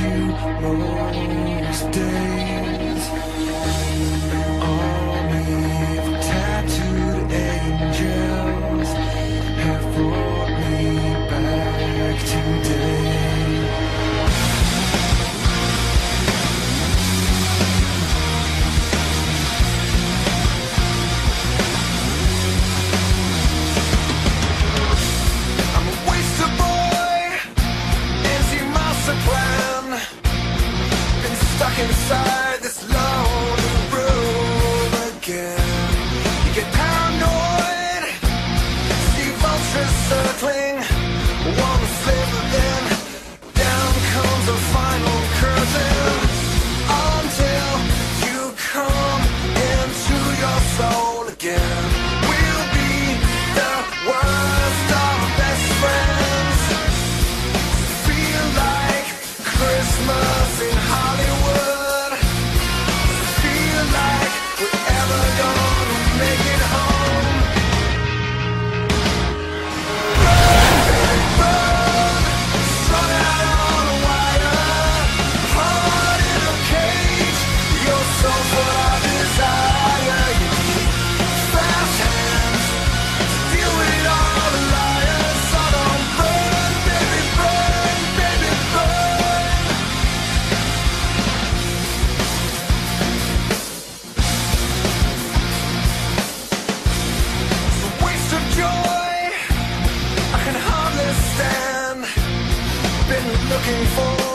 you most days. Looking for